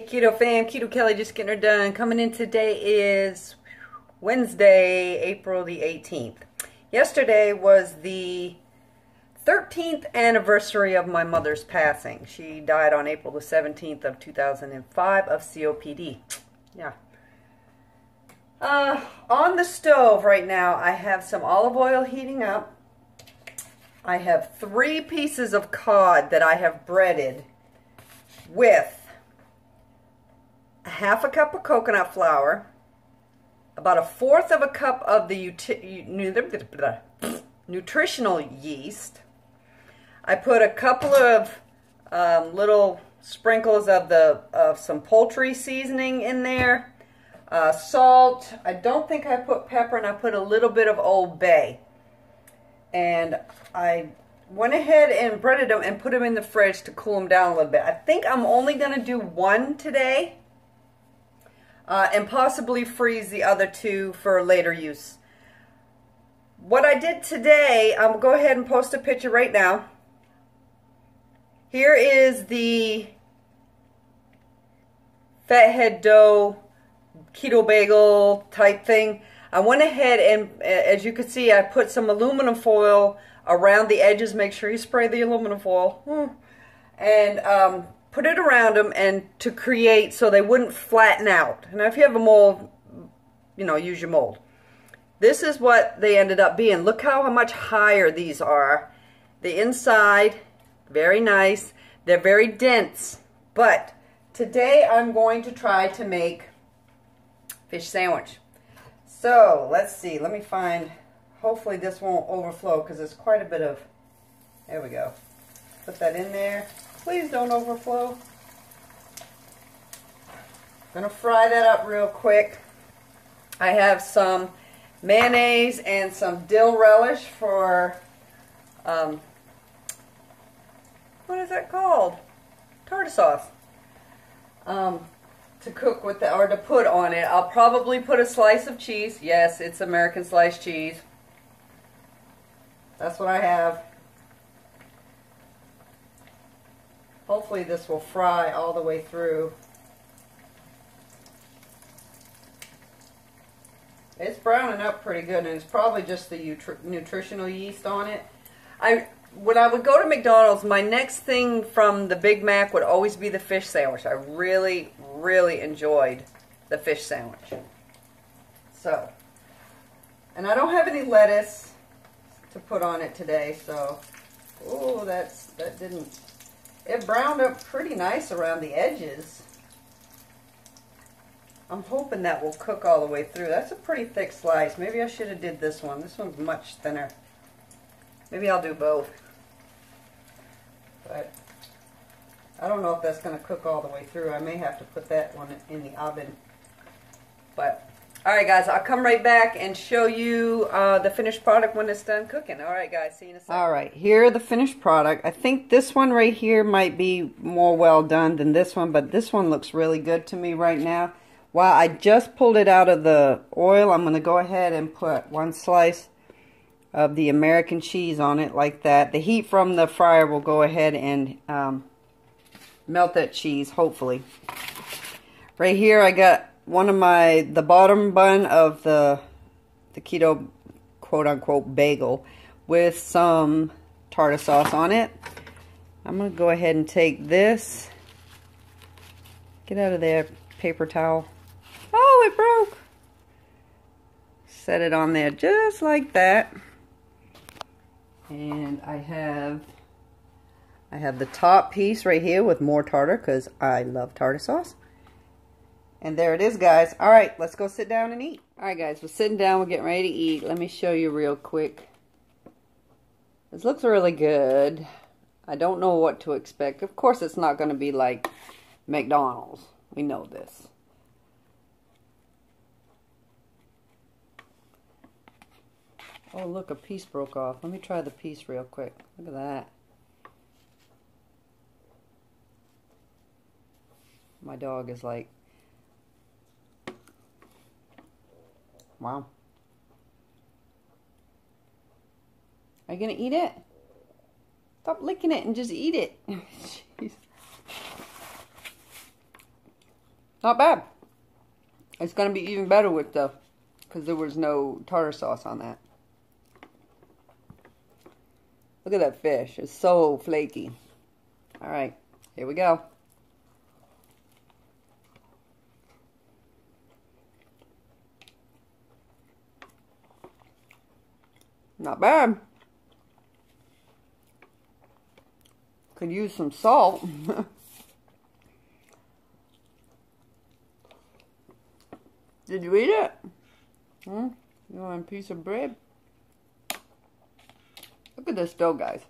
Hey Keto fam, Keto Kelly just getting her done. Coming in today is Wednesday, April the 18th. Yesterday was the 13th anniversary of my mother's passing. She died on April the 17th of 2005 of COPD. Yeah. Uh, on the stove right now, I have some olive oil heating up. I have three pieces of cod that I have breaded with half a cup of coconut flour, about a fourth of a cup of the nutritional yeast. I put a couple of um, little sprinkles of the of some poultry seasoning in there. Uh, salt. I don't think I put pepper, and I put a little bit of Old Bay. And I went ahead and breaded them and put them in the fridge to cool them down a little bit. I think I'm only going to do one today uh, and possibly freeze the other two for later use. What I did today, I'll go ahead and post a picture right now. Here is the fathead dough keto bagel type thing. I went ahead and, as you can see, I put some aluminum foil around the edges. Make sure you spray the aluminum foil. Hmm. And um, put it around them and to create so they wouldn't flatten out. Now, if you have a mold, you know, use your mold. This is what they ended up being. Look how much higher these are. The inside, very nice. They're very dense. But today I'm going to try to make fish sandwich. So, let's see. Let me find, hopefully this won't overflow because there's quite a bit of, there we go. Put that in there. Please don't overflow. I'm going to fry that up real quick. I have some mayonnaise and some dill relish for, um, what is that called? Tartar sauce. Um, to cook with the, or to put on it. I'll probably put a slice of cheese. Yes, it's American sliced cheese. That's what I have. Hopefully this will fry all the way through. It's browning up pretty good, and it's probably just the nutritional yeast on it. I when I would go to McDonald's, my next thing from the Big Mac would always be the fish sandwich. I really, really enjoyed the fish sandwich. So, and I don't have any lettuce to put on it today, so, oh, that's, that didn't, it browned up pretty nice around the edges. I'm hoping that will cook all the way through. That's a pretty thick slice. Maybe I should have did this one. This one's much thinner. Maybe I'll do both. But I don't know if that's going to cook all the way through. I may have to put that one in the oven. But, alright guys, I'll come right back and show you uh, the finished product when it's done cooking. Alright guys, see you in a second. Alright, here are the finished product. I think this one right here might be more well done than this one, but this one looks really good to me right now. While I just pulled it out of the oil, I'm going to go ahead and put one slice of the American cheese on it like that. The heat from the fryer will go ahead and um, melt that cheese, hopefully. Right here I got one of my, the bottom bun of the, the keto quote-unquote bagel with some tartar sauce on it. I'm going to go ahead and take this. Get out of there, paper towel. Oh, it broke. Set it on there just like that and I have I have the top piece right here with more tartar because I love tartar sauce. And there it is, guys. All right, let's go sit down and eat. All right, guys, we're sitting down. We're getting ready to eat. Let me show you real quick. This looks really good. I don't know what to expect. Of course, it's not going to be like McDonald's. We know this. Oh, look, a piece broke off. Let me try the piece real quick. Look at that. My dog is like, wow. Are you going to eat it? Stop licking it and just eat it. Not bad. It's going to be even better with the, because there was no tartar sauce on that. Look at that fish. It's so flaky. All right, here we go. Not bad. Could use some salt. Did you eat it? Hmm? You want a piece of bread? Look at this dough, guys.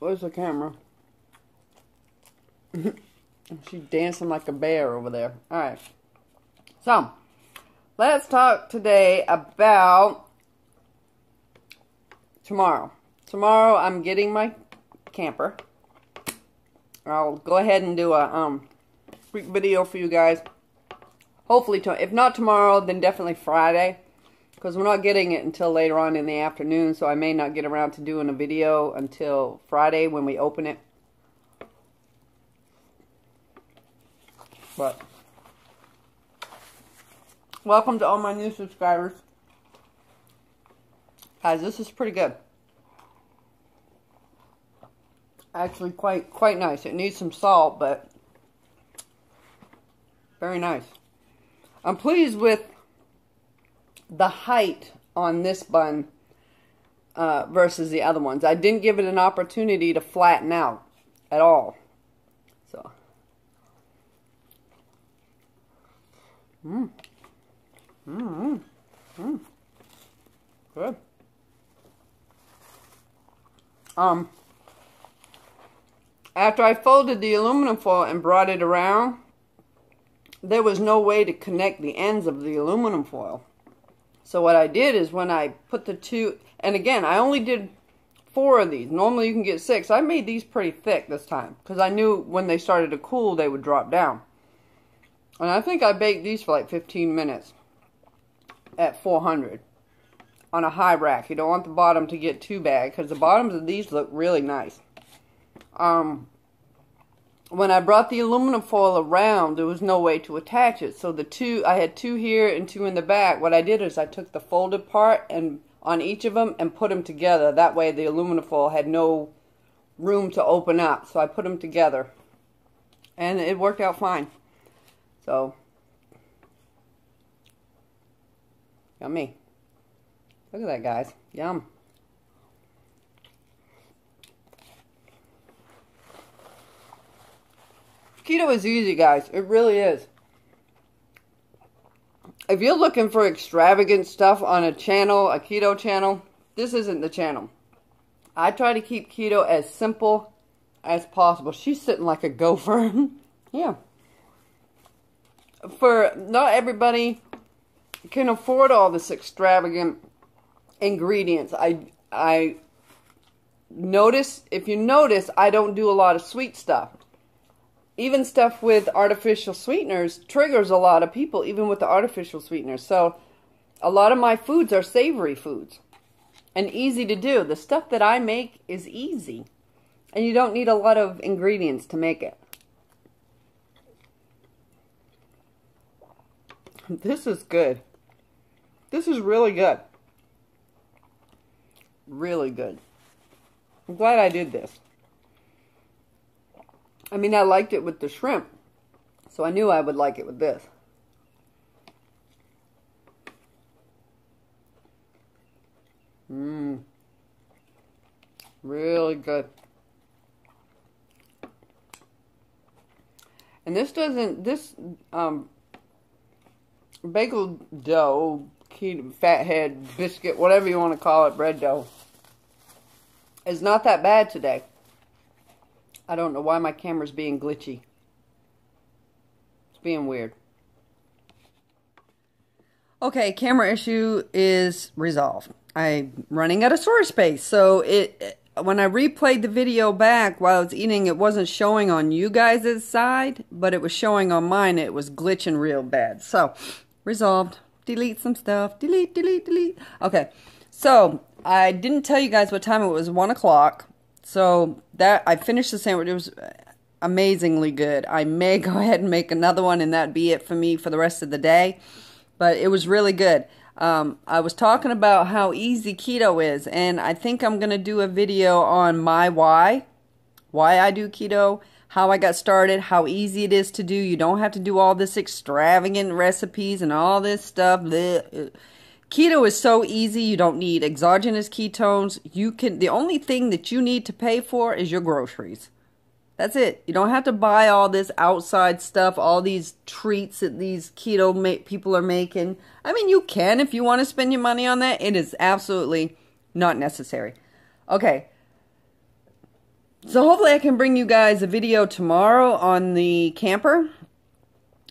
Where's the camera? She's dancing like a bear over there. Alright. So, let's talk today about tomorrow. Tomorrow I'm getting my camper. I'll go ahead and do a um quick video for you guys. Hopefully, to, if not tomorrow, then definitely Friday. Because we're not getting it until later on in the afternoon, so I may not get around to doing a video until Friday when we open it. But, welcome to all my new subscribers. Guys, this is pretty good. Actually, quite quite nice. It needs some salt, but very nice. I'm pleased with the height on this bun uh, versus the other ones. I didn't give it an opportunity to flatten out at all. So, mmm, mmm, mmm, good. Um, after I folded the aluminum foil and brought it around, there was no way to connect the ends of the aluminum foil. So what I did is when I put the two, and again, I only did four of these. Normally you can get six. I made these pretty thick this time because I knew when they started to cool, they would drop down. And I think I baked these for like 15 minutes at 400 on a high rack. You don't want the bottom to get too bad because the bottoms of these look really nice. Um, when I brought the aluminum foil around, there was no way to attach it. So the two, I had two here and two in the back. What I did is I took the folded part and on each of them and put them together. That way the aluminum foil had no room to open up. So I put them together. And it worked out fine. So, yummy. Look at that, guys. Yum. Keto is easy, guys. It really is. If you're looking for extravagant stuff on a channel, a keto channel, this isn't the channel. I try to keep keto as simple as possible. She's sitting like a gopher. yeah. For not everybody can afford all this extravagant ingredients. I I notice if you notice I don't do a lot of sweet stuff even stuff with artificial sweeteners triggers a lot of people, even with the artificial sweeteners. So a lot of my foods are savory foods and easy to do. The stuff that I make is easy. And you don't need a lot of ingredients to make it. This is good. This is really good. Really good. I'm glad I did this. I mean, I liked it with the shrimp, so I knew I would like it with this. Mmm. Really good. And this doesn't, this um, bagel dough, fathead, biscuit, whatever you want to call it, bread dough, is not that bad today. I don't know why my camera's being glitchy. It's being weird. Okay, camera issue is resolved. I'm running out of storage space. So it when I replayed the video back while I was eating, it wasn't showing on you guys' side, but it was showing on mine. It was glitching real bad. So, resolved. Delete some stuff. Delete, delete, delete. Okay, so I didn't tell you guys what time it was. 1 o'clock. So that I finished the sandwich. It was amazingly good. I may go ahead and make another one, and that'd be it for me for the rest of the day. But it was really good. Um, I was talking about how easy keto is, and I think I'm going to do a video on my why, why I do keto, how I got started, how easy it is to do. You don't have to do all this extravagant recipes and all this stuff. Blech. Keto is so easy. You don't need exogenous ketones. You can the only thing that you need to pay for is your groceries. That's it. You don't have to buy all this outside stuff, all these treats that these keto people are making. I mean, you can if you want to spend your money on that. It is absolutely not necessary. Okay. So hopefully I can bring you guys a video tomorrow on the camper.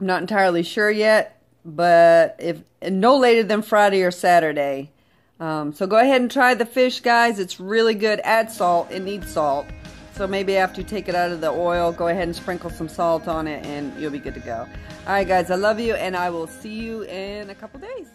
I'm not entirely sure yet, but if no later than Friday or Saturday. Um, so go ahead and try the fish, guys. It's really good. Add salt. It needs salt. So maybe after you take it out of the oil, go ahead and sprinkle some salt on it and you'll be good to go. All right, guys, I love you and I will see you in a couple days.